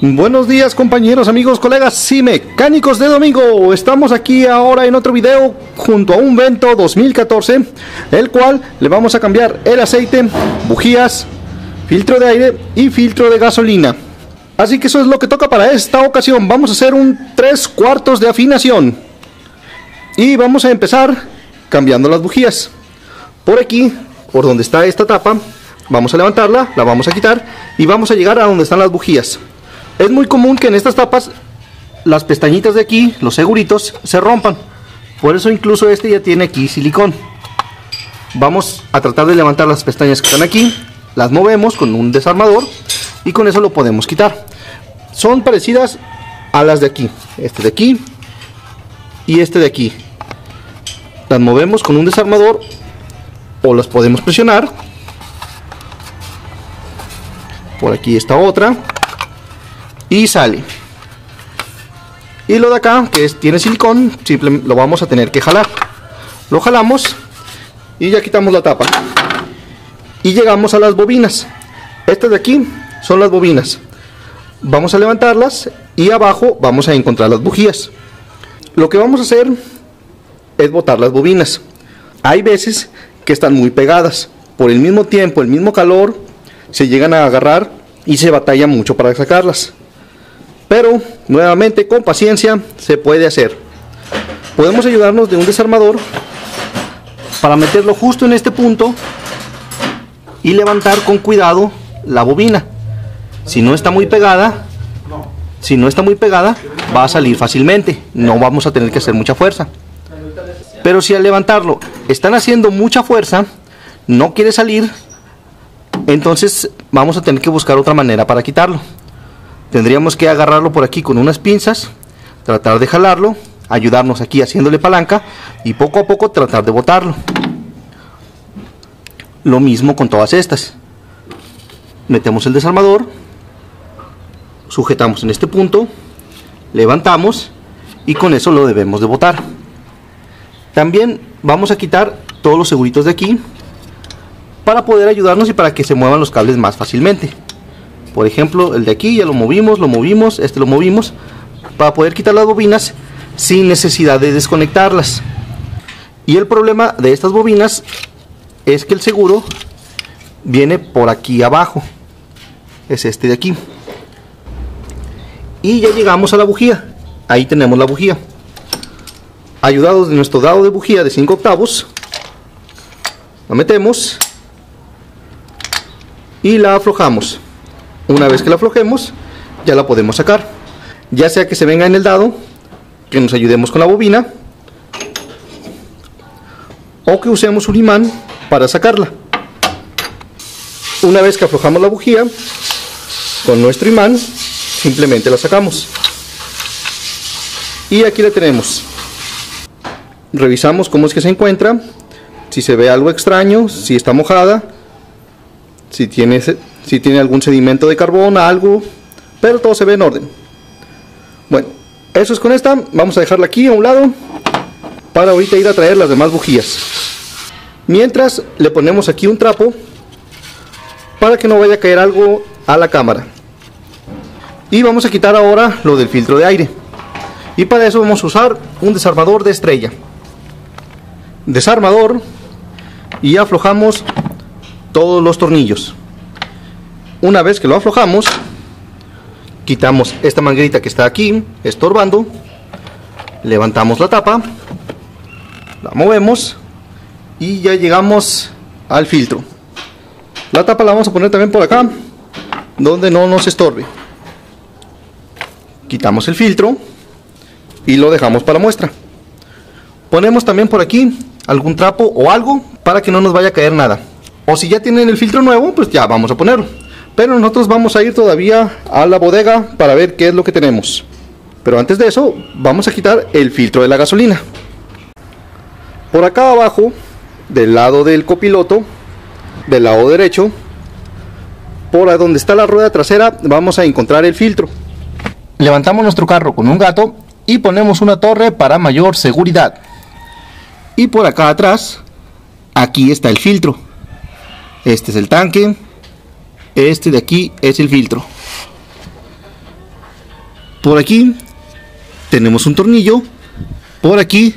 Buenos días compañeros, amigos, colegas y mecánicos de domingo. Estamos aquí ahora en otro video junto a un Vento 2014, el cual le vamos a cambiar el aceite, bujías, filtro de aire y filtro de gasolina. Así que eso es lo que toca para esta ocasión. Vamos a hacer un 3 cuartos de afinación. Y vamos a empezar cambiando las bujías. Por aquí, por donde está esta tapa, vamos a levantarla, la vamos a quitar y vamos a llegar a donde están las bujías. Es muy común que en estas tapas las pestañitas de aquí, los seguritos, se rompan. Por eso incluso este ya tiene aquí silicón. Vamos a tratar de levantar las pestañas que están aquí, las movemos con un desarmador y con eso lo podemos quitar. Son parecidas a las de aquí, este de aquí y este de aquí. Las movemos con un desarmador o las podemos presionar. Por aquí está otra y sale. Y lo de acá, que tiene silicón, simplemente lo vamos a tener que jalar. Lo jalamos y ya quitamos la tapa. Y llegamos a las bobinas. Estas de aquí son las bobinas. Vamos a levantarlas y abajo vamos a encontrar las bujías. Lo que vamos a hacer es botar las bobinas. Hay veces que están muy pegadas. Por el mismo tiempo, el mismo calor, se llegan a agarrar y se batalla mucho para sacarlas. Pero nuevamente con paciencia se puede hacer. Podemos ayudarnos de un desarmador para meterlo justo en este punto y levantar con cuidado la bobina. Si no está muy pegada, si no está muy pegada, va a salir fácilmente. No vamos a tener que hacer mucha fuerza. Pero si al levantarlo están haciendo mucha fuerza, no quiere salir, entonces vamos a tener que buscar otra manera para quitarlo. Tendríamos que agarrarlo por aquí con unas pinzas, tratar de jalarlo, ayudarnos aquí haciéndole palanca y poco a poco tratar de botarlo. Lo mismo con todas estas. Metemos el desarmador, sujetamos en este punto, levantamos y con eso lo debemos de botar. También vamos a quitar todos los seguritos de aquí para poder ayudarnos y para que se muevan los cables más fácilmente. Por ejemplo, el de aquí ya lo movimos, lo movimos, este lo movimos, para poder quitar las bobinas sin necesidad de desconectarlas. Y el problema de estas bobinas es que el seguro viene por aquí abajo. Es este de aquí. Y ya llegamos a la bujía. Ahí tenemos la bujía. Ayudados de nuestro dado de bujía de 5 octavos, la metemos y la aflojamos. Una vez que la aflojemos, ya la podemos sacar. Ya sea que se venga en el dado, que nos ayudemos con la bobina, o que usemos un imán para sacarla. Una vez que aflojamos la bujía, con nuestro imán, simplemente la sacamos. Y aquí la tenemos. Revisamos cómo es que se encuentra, si se ve algo extraño, si está mojada, si tiene si tiene algún sedimento de carbón, algo, pero todo se ve en orden. Bueno, eso es con esta, vamos a dejarla aquí a un lado para ahorita ir a traer las demás bujías. Mientras le ponemos aquí un trapo para que no vaya a caer algo a la cámara. Y vamos a quitar ahora lo del filtro de aire. Y para eso vamos a usar un desarmador de estrella. Desarmador y aflojamos todos los tornillos. Una vez que lo aflojamos, quitamos esta manguerita que está aquí, estorbando, levantamos la tapa, la movemos y ya llegamos al filtro. La tapa la vamos a poner también por acá, donde no nos estorbe. Quitamos el filtro y lo dejamos para muestra. Ponemos también por aquí algún trapo o algo para que no nos vaya a caer nada. O si ya tienen el filtro nuevo, pues ya vamos a ponerlo. Pero nosotros vamos a ir todavía a la bodega para ver qué es lo que tenemos. Pero antes de eso, vamos a quitar el filtro de la gasolina. Por acá abajo, del lado del copiloto, del lado derecho, por donde está la rueda trasera, vamos a encontrar el filtro. Levantamos nuestro carro con un gato y ponemos una torre para mayor seguridad. Y por acá atrás, aquí está el filtro. Este es el tanque, este de aquí es el filtro. Por aquí tenemos un tornillo. Por aquí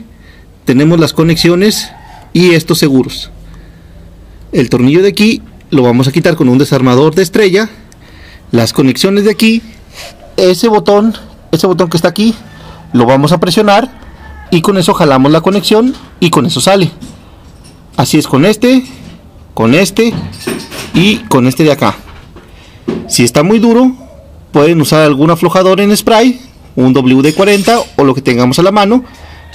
tenemos las conexiones y estos seguros. El tornillo de aquí lo vamos a quitar con un desarmador de estrella. Las conexiones de aquí, ese botón, ese botón que está aquí, lo vamos a presionar y con eso jalamos la conexión y con eso sale. Así es con este, con este y con este de acá. Si está muy duro, pueden usar algún aflojador en spray, un WD-40 o lo que tengamos a la mano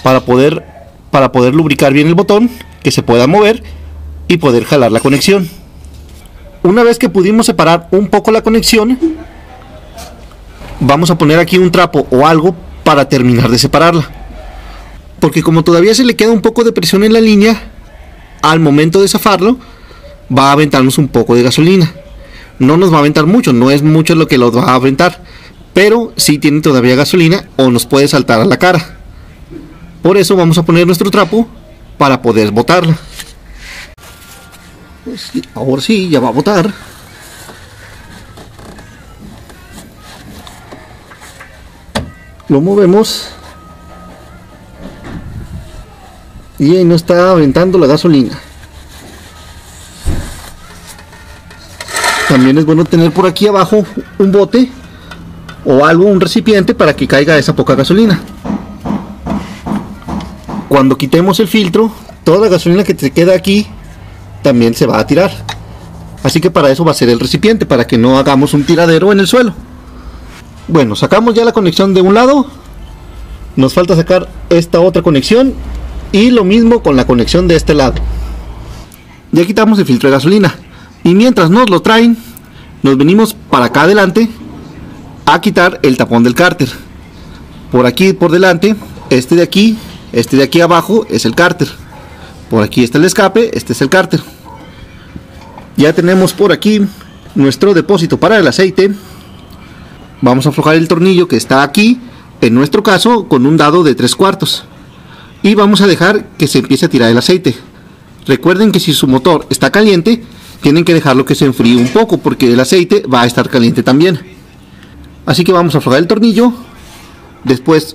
para poder, para poder lubricar bien el botón, que se pueda mover y poder jalar la conexión. Una vez que pudimos separar un poco la conexión, vamos a poner aquí un trapo o algo para terminar de separarla. Porque como todavía se le queda un poco de presión en la línea, al momento de zafarlo, va a aventarnos un poco de gasolina. No nos va a aventar mucho, no es mucho lo que los va a aventar, pero si tiene todavía gasolina o nos puede saltar a la cara. Por eso vamos a poner nuestro trapo para poder botarla. Pues ahora sí, ya va a botar. Lo movemos. Y ahí no está aventando la gasolina. También es bueno tener por aquí abajo un bote o algo, un recipiente para que caiga esa poca gasolina. Cuando quitemos el filtro, toda la gasolina que te queda aquí también se va a tirar. Así que para eso va a ser el recipiente, para que no hagamos un tiradero en el suelo. Bueno, sacamos ya la conexión de un lado. Nos falta sacar esta otra conexión. Y lo mismo con la conexión de este lado. Ya quitamos el filtro de gasolina. Y mientras nos lo traen, nos venimos para acá adelante a quitar el tapón del cárter. Por aquí por delante, este de aquí, este de aquí abajo es el cárter. Por aquí está el escape, este es el cárter. Ya tenemos por aquí nuestro depósito para el aceite. Vamos a aflojar el tornillo que está aquí, en nuestro caso con un dado de 3 cuartos. Y vamos a dejar que se empiece a tirar el aceite. Recuerden que si su motor está caliente, tienen que dejarlo que se enfríe un poco porque el aceite va a estar caliente también. Así que vamos a aflojar el tornillo, después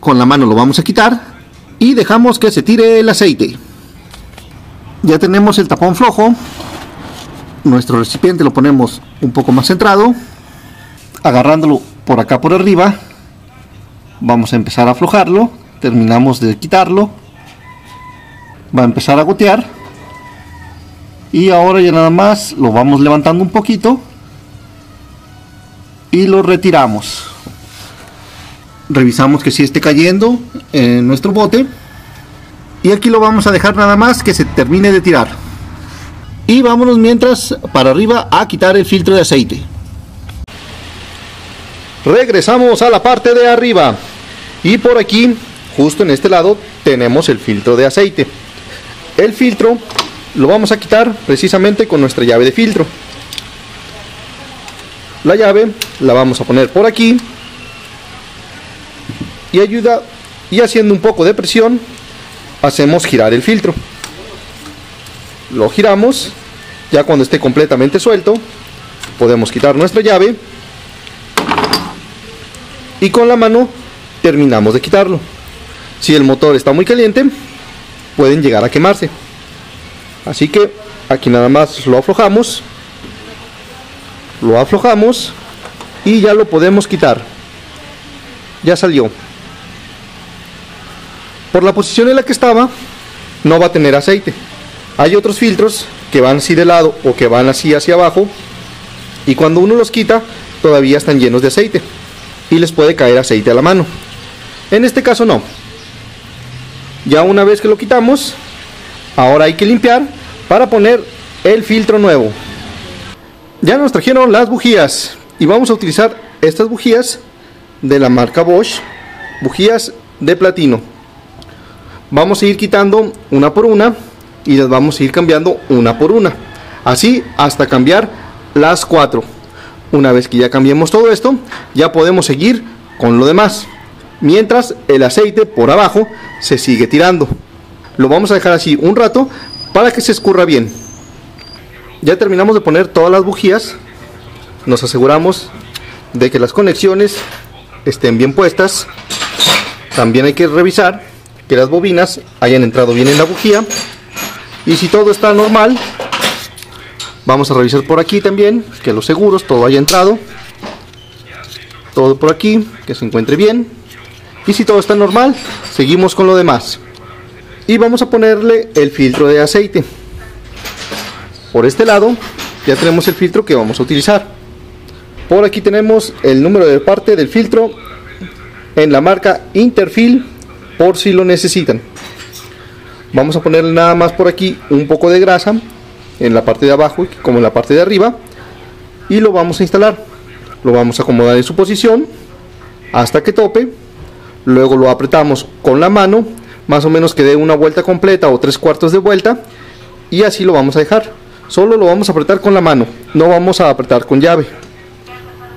con la mano lo vamos a quitar y dejamos que se tire el aceite. Ya tenemos el tapón flojo, nuestro recipiente lo ponemos un poco más centrado, agarrándolo por acá por arriba, vamos a empezar a aflojarlo, terminamos de quitarlo, va a empezar a gotear y ahora ya nada más lo vamos levantando un poquito y lo retiramos. Revisamos que si esté cayendo en nuestro bote. Y aquí lo vamos a dejar nada más que se termine de tirar. Y vámonos mientras para arriba a quitar el filtro de aceite. Regresamos a la parte de arriba. Y por aquí justo en este lado tenemos el filtro de aceite. El filtro lo vamos a quitar precisamente con nuestra llave de filtro. La llave la vamos a poner por aquí y ayuda y haciendo un poco de presión hacemos girar el filtro. Lo giramos, ya cuando esté completamente suelto podemos quitar nuestra llave y con la mano terminamos de quitarlo. Si el motor está muy caliente, pueden llegar a quemarse. Así que aquí nada más lo aflojamos. Lo aflojamos y ya lo podemos quitar. Ya salió. Por la posición en la que estaba, no va a tener aceite. Hay otros filtros que van así de lado o que van así hacia abajo. Y cuando uno los quita, todavía están llenos de aceite. Y les puede caer aceite a la mano. En este caso no. Ya una vez que lo quitamos, Ahora hay que limpiar para poner el filtro nuevo. Ya nos trajeron las bujías y vamos a utilizar estas bujías de la marca Bosch, bujías de platino. Vamos a ir quitando una por una y las vamos a ir cambiando una por una. Así hasta cambiar las cuatro. Una vez que ya cambiemos todo esto, ya podemos seguir con lo demás. Mientras el aceite por abajo se sigue tirando. Lo vamos a dejar así un rato para que se escurra bien. Ya terminamos de poner todas las bujías. Nos aseguramos de que las conexiones estén bien puestas. También hay que revisar que las bobinas hayan entrado bien en la bujía. Y si todo está normal, vamos a revisar por aquí también que los seguros todo haya entrado. Todo por aquí, que se encuentre bien. Y si todo está normal, seguimos con lo demás. Y vamos a ponerle el filtro de aceite. Por este lado ya tenemos el filtro que vamos a utilizar. Por aquí tenemos el número de parte del filtro en la marca Interfil por si lo necesitan. Vamos a ponerle nada más por aquí un poco de grasa en la parte de abajo como en la parte de arriba y lo vamos a instalar. Lo vamos a acomodar en su posición hasta que tope. Luego lo apretamos con la mano, más o menos que dé una vuelta completa o tres cuartos de vuelta y así lo vamos a dejar. Solo lo vamos a apretar con la mano, no vamos a apretar con llave.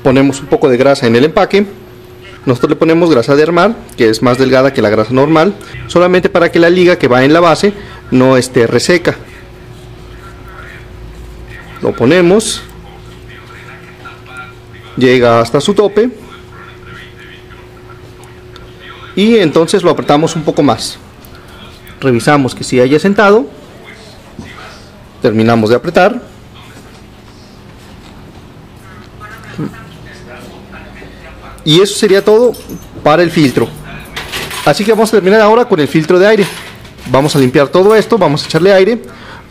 Ponemos un poco de grasa en el empaque nosotros le ponemos grasa de armar, que es más delgada que la grasa normal, solamente para que la liga que va en la base no esté reseca. Lo ponemos, llega hasta su tope y entonces lo apretamos un poco más. Revisamos que si haya sentado, terminamos de apretar Y eso sería todo para el filtro. Así que vamos a terminar ahora con el filtro de aire. Vamos a limpiar todo esto, vamos a echarle aire,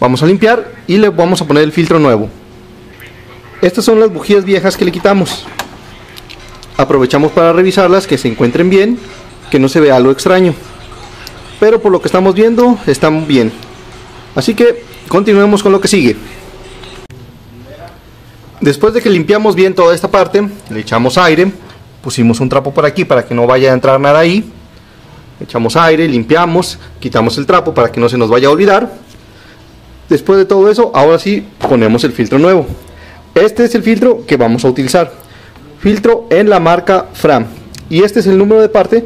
vamos a limpiar y le vamos a poner el filtro nuevo. Estas son las bujías viejas que le quitamos. Aprovechamos para revisarlas, que se encuentren bien, que no se vea algo extraño. Pero por lo que estamos viendo, están bien. Así que continuemos con lo que sigue. Después de que limpiamos bien toda esta parte, le echamos aire, pusimos un trapo por aquí para que no vaya a entrar nada ahí. Echamos aire, limpiamos, quitamos el trapo para que no se nos vaya a olvidar. Después de todo eso, ahora sí ponemos el filtro nuevo. Este es el filtro que vamos a utilizar. Filtro en la marca Fram. Y este es el número de parte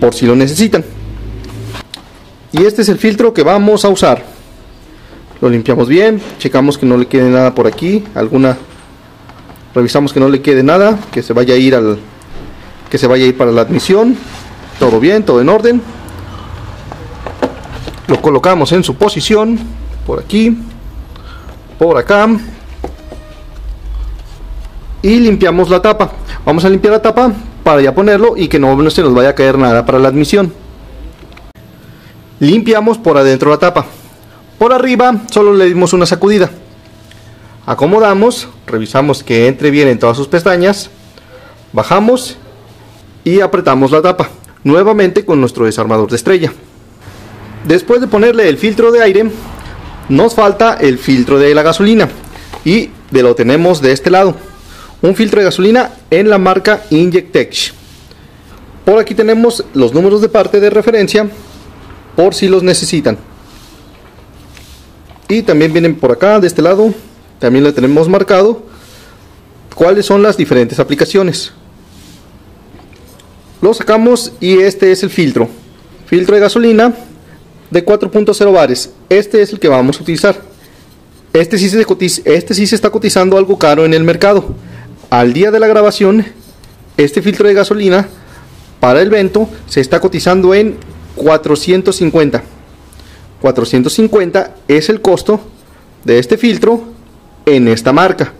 por si lo necesitan. Y este es el filtro que vamos a usar. Lo limpiamos bien, checamos que no le quede nada por aquí, alguna revisamos que no le quede nada, que se vaya a ir al, que se vaya a ir para la admisión. Todo bien, todo en orden. Lo colocamos en su posición. Por aquí. Por acá. Y limpiamos la tapa. Vamos a limpiar la tapa para ya ponerlo y que no se nos vaya a caer nada para la admisión. Limpiamos por adentro la tapa. Por arriba solo le dimos una sacudida. Acomodamos, revisamos que entre bien en todas sus pestañas. Bajamos y apretamos la tapa, nuevamente con nuestro desarmador de estrella. Después de ponerle el filtro de aire, nos falta el filtro de la gasolina y de lo tenemos de este lado. Un filtro de gasolina en la marca Injectech. Por aquí tenemos los números de parte de referencia por si los necesitan. Y también vienen por acá, de este lado, también le tenemos marcado cuáles son las diferentes aplicaciones. Lo sacamos y este es el filtro. Filtro de gasolina de 4.0 bares. Este es el que vamos a utilizar. Este este sí se está cotizando algo caro en el mercado al día de la grabación este filtro de gasolina para el vento se está cotizando en 450 450 es el costo de este filtro en esta marca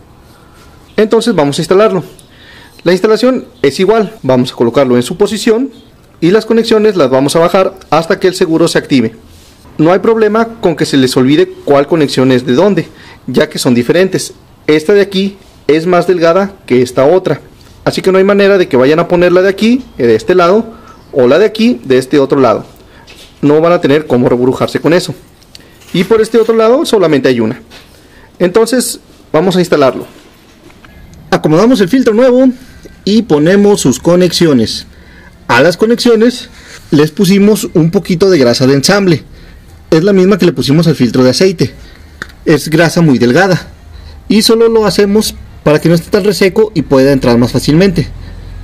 entonces vamos a instalarlo la instalación es igual, vamos a colocarlo en su posición y las conexiones las vamos a bajar hasta que el seguro se active. No hay problema con que se les olvide cuál conexión es de dónde, ya que son diferentes. Esta de aquí es más delgada que esta otra, así que no hay manera de que vayan a ponerla de aquí, de este lado, o la de aquí, de este otro lado. No van a tener cómo rebrujarse con eso. Y por este otro lado solamente hay una. Entonces vamos a instalarlo. Acomodamos el filtro nuevo y ponemos sus conexiones. A las conexiones les pusimos un poquito de grasa de ensamble. Es la misma que le pusimos al filtro de aceite. Es grasa muy delgada. Y solo lo hacemos para que no esté tan reseco y pueda entrar más fácilmente.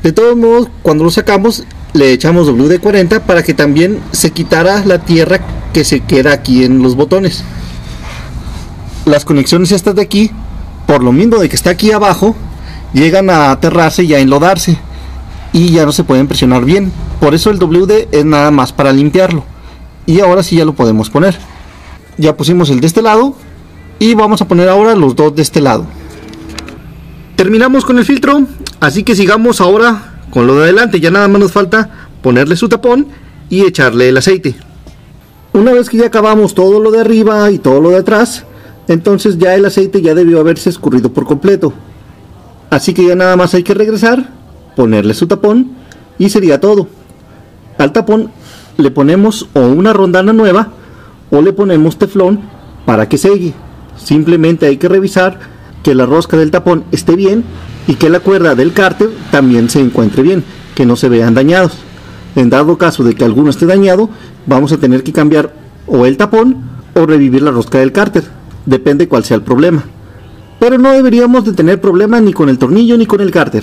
De todos modos, cuando lo sacamos, le echamos WD-40 para que también se quitara la tierra que se queda aquí en los botones. Las conexiones estas de aquí, por lo mismo de que está aquí abajo, llegan a aterrarse y a enlodarse. y ya no se pueden presionar bien. Por eso el WD es nada más para limpiarlo. Y ahora sí ya lo podemos poner. Ya pusimos el de este lado y vamos a poner ahora los dos de este lado. Terminamos con el filtro, así que sigamos ahora con lo de adelante. Ya nada más nos falta ponerle su tapón y echarle el aceite. Una vez que ya acabamos todo lo de arriba y todo lo de atrás, entonces ya el aceite ya debió haberse escurrido por completo. Así que ya nada más hay que regresar, ponerle su tapón y sería todo. Al tapón le ponemos o una rondana nueva o le ponemos teflón para que segue. Simplemente hay que revisar que la rosca del tapón esté bien y que la cuerda del cárter también se encuentre bien, que no se vean dañados. En dado caso de que alguno esté dañado, vamos a tener que cambiar o el tapón o revivir la rosca del cárter. Depende cuál sea el problema. Pero no deberíamos de tener problema ni con el tornillo ni con el cárter.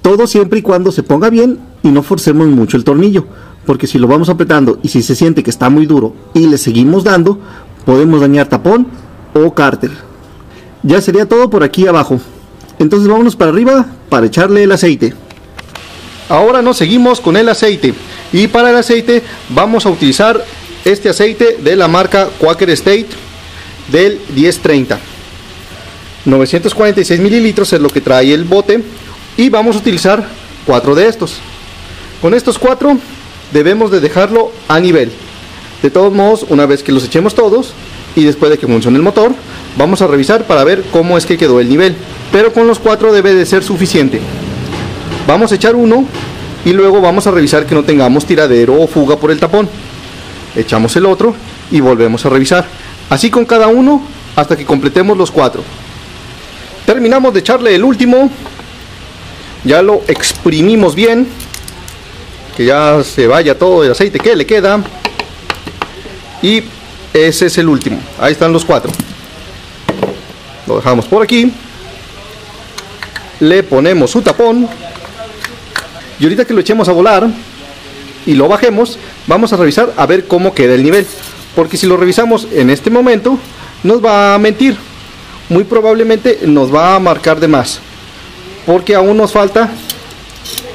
Todo siempre y cuando se ponga bien y no forcemos mucho el tornillo, porque si lo vamos apretando y si se siente que está muy duro y le seguimos dando, podemos dañar tapón o cárter. Ya sería todo por aquí abajo. Entonces vámonos para arriba para echarle el aceite. Ahora nos seguimos con el aceite y para el aceite vamos a utilizar este aceite de la marca Quaker State del 1030. 946 mililitros es lo que trae el bote y vamos a utilizar cuatro de estos. Con estos cuatro debemos de dejarlo a nivel. De todos modos, una vez que los echemos todos y después de que funcione el motor, vamos a revisar para ver cómo es que quedó el nivel. Pero con los cuatro debe de ser suficiente. Vamos a echar uno y luego vamos a revisar que no tengamos tiradero o fuga por el tapón. Echamos el otro y volvemos a revisar. Así con cada uno hasta que completemos los cuatro. Terminamos de echarle el último. Ya lo exprimimos bien. Que ya se vaya todo el aceite que le queda. Y ese es el último. Ahí están los cuatro. Lo dejamos por aquí. Le ponemos su tapón. Y ahorita que lo echemos a volar y lo bajemos, vamos a revisar a ver cómo queda el nivel. Porque si lo revisamos en este momento, nos va a mentir. Muy probablemente nos va a marcar de más. Porque aún nos falta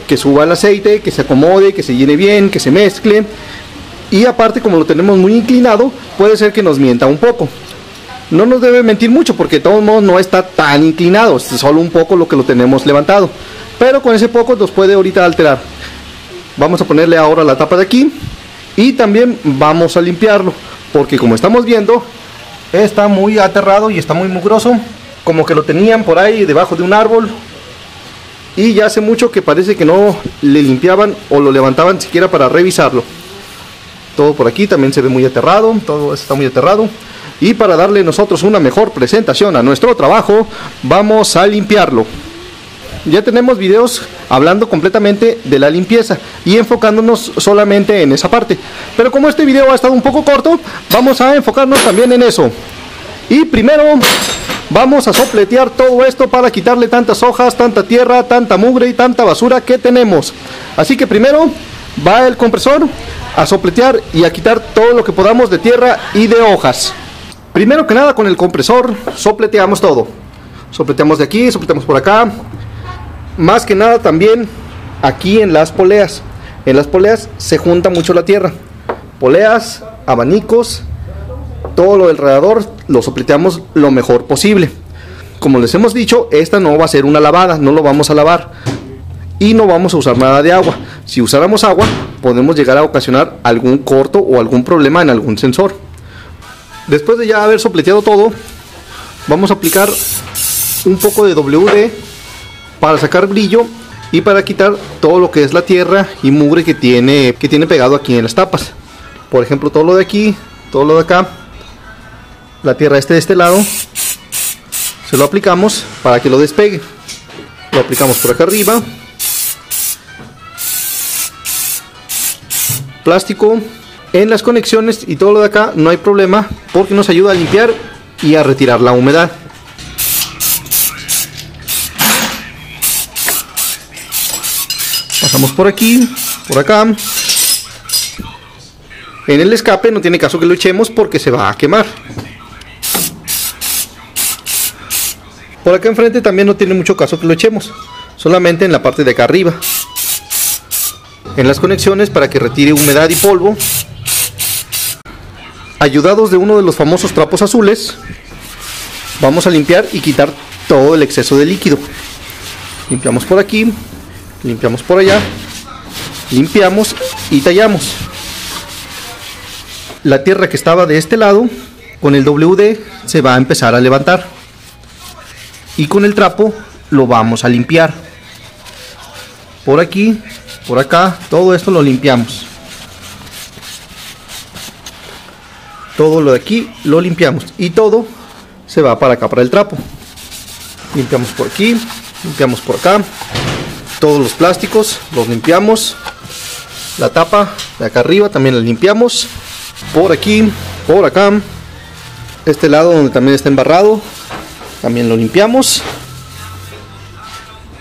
que suba el aceite, que se acomode, que se llene bien, que se mezcle. Y aparte, como lo tenemos muy inclinado, puede ser que nos mienta un poco. No nos debe mentir mucho porque de todos modos no está tan inclinado, es solo un poco lo que lo tenemos levantado. Pero con ese poco nos puede ahorita alterar. Vamos a ponerle ahora la tapa de aquí y también vamos a limpiarlo porque como estamos viendo está muy aterrado y está muy mugroso como que lo tenían por ahí debajo de un árbol y ya hace mucho que parece que no le limpiaban o lo levantaban siquiera para revisarlo todo por aquí también se ve muy aterrado todo está muy aterrado y para darle nosotros una mejor presentación a nuestro trabajo vamos a limpiarlo ya tenemos videos hablando completamente de la limpieza y enfocándonos solamente en esa parte. Pero como este video ha estado un poco corto, vamos a enfocarnos también en eso. Y primero vamos a sopletear todo esto para quitarle tantas hojas, tanta tierra, tanta mugre y tanta basura que tenemos. Así que primero va el compresor a sopletear y a quitar todo lo que podamos de tierra y de hojas. Primero que nada con el compresor sopleteamos todo. Sopleteamos de aquí, sopleteamos por acá, más que nada también aquí en las poleas. En las poleas se junta mucho la tierra. Poleas, abanicos, todo lo alrededor lo sopleteamos lo mejor posible. Como les hemos dicho, esta no va a ser una lavada, no lo vamos a lavar. Y no vamos a usar nada de agua. Si usáramos agua, podemos llegar a ocasionar algún corto o algún problema en algún sensor. Después de ya haber sopleteado todo, vamos a aplicar un poco de WD para sacar brillo y para quitar todo lo que es la tierra y mugre que tiene, que tiene pegado aquí en las tapas. Por ejemplo, todo lo de aquí, todo lo de acá, la tierra este de este lado, se lo aplicamos para que lo despegue. Lo aplicamos por acá arriba. Plástico en las conexiones y todo lo de acá no hay problema porque nos ayuda a limpiar y a retirar la humedad. Pasamos por aquí, por acá. En el escape no tiene caso que lo echemos porque se va a quemar. Por acá enfrente también no tiene mucho caso que lo echemos. Solamente en la parte de acá arriba. En las conexiones para que retire humedad y polvo. Ayudados de uno de los famosos trapos azules, vamos a limpiar y quitar todo el exceso de líquido. Limpiamos por aquí, limpiamos por allá, limpiamos y tallamos. La tierra que estaba de este lado, con el WD se va a empezar a levantar. Y con el trapo lo vamos a limpiar. Por aquí, por acá, todo esto lo limpiamos. Todo lo de aquí lo limpiamos y todo se va para acá, para el trapo. Limpiamos por aquí, limpiamos por acá. Todos los plásticos los limpiamos. La tapa de acá arriba también la limpiamos. Por aquí, por acá. Este lado donde también está embarrado, también lo limpiamos.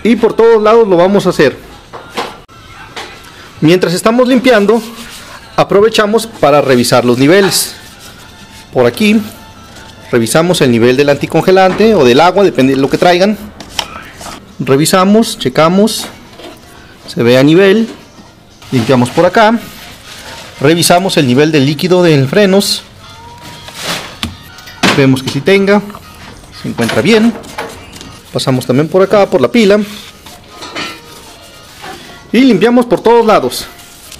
Y por todos lados lo vamos a hacer. Mientras estamos limpiando, aprovechamos para revisar los niveles. Por aquí, revisamos el nivel del anticongelante o del agua, depende de lo que traigan. Revisamos, checamos, se ve a nivel, limpiamos por acá, revisamos el nivel del líquido de frenos, vemos que si tenga, se encuentra bien, pasamos también por acá, por la pila, y limpiamos por todos lados.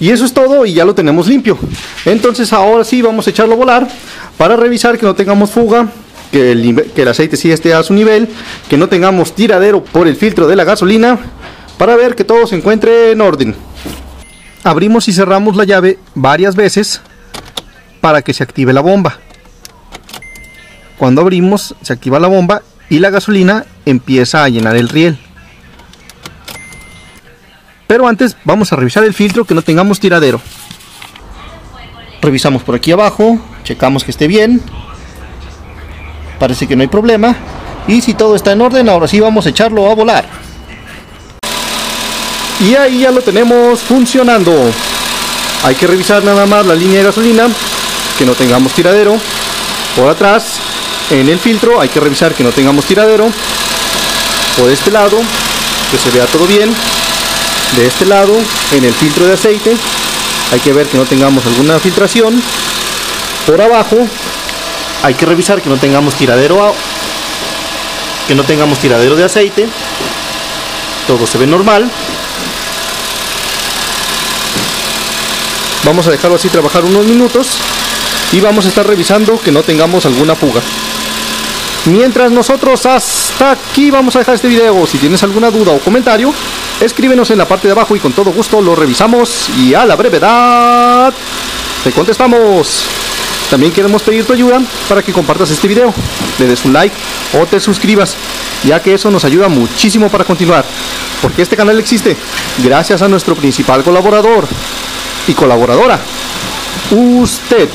Y eso es todo y ya lo tenemos limpio. Entonces ahora sí vamos a echarlo a volar para revisar que no tengamos fuga, que el, que el aceite sí esté a su nivel, que no tengamos tiradero por el filtro de la gasolina, para ver que todo se encuentre en orden. Abrimos y cerramos la llave varias veces para que se active la bomba. Cuando abrimos se activa la bomba y la gasolina empieza a llenar el riel. Pero antes vamos a revisar el filtro que no tengamos tiradero. Revisamos por aquí abajo, checamos que esté bien. Parece que no hay problema. Y si todo está en orden, ahora sí vamos a echarlo a volar. Y ahí ya lo tenemos funcionando. Hay que revisar nada más la línea de gasolina, que no tengamos tiradero. Por atrás, en el filtro, hay que revisar que no tengamos tiradero. Por este lado, que se vea todo bien de este lado en el filtro de aceite. Hay que ver que no tengamos alguna filtración. Por abajo hay que revisar que no tengamos tiradero que no tengamos tiradero de aceite. Todo se ve normal. Vamos a dejarlo así trabajar unos minutos y vamos a estar revisando que no tengamos alguna fuga. Mientras nosotros hasta aquí vamos a dejar este video. Si tienes alguna duda o comentario escríbenos en la parte de abajo y con todo gusto lo revisamos y a la brevedad te contestamos. También queremos pedir tu ayuda para que compartas este video, le des un like o te suscribas, ya que eso nos ayuda muchísimo para continuar, porque este canal existe gracias a nuestro principal colaborador y colaboradora, usted.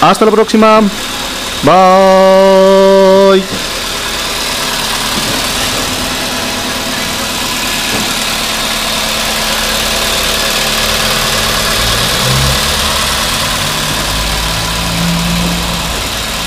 Hasta la próxima. Bye.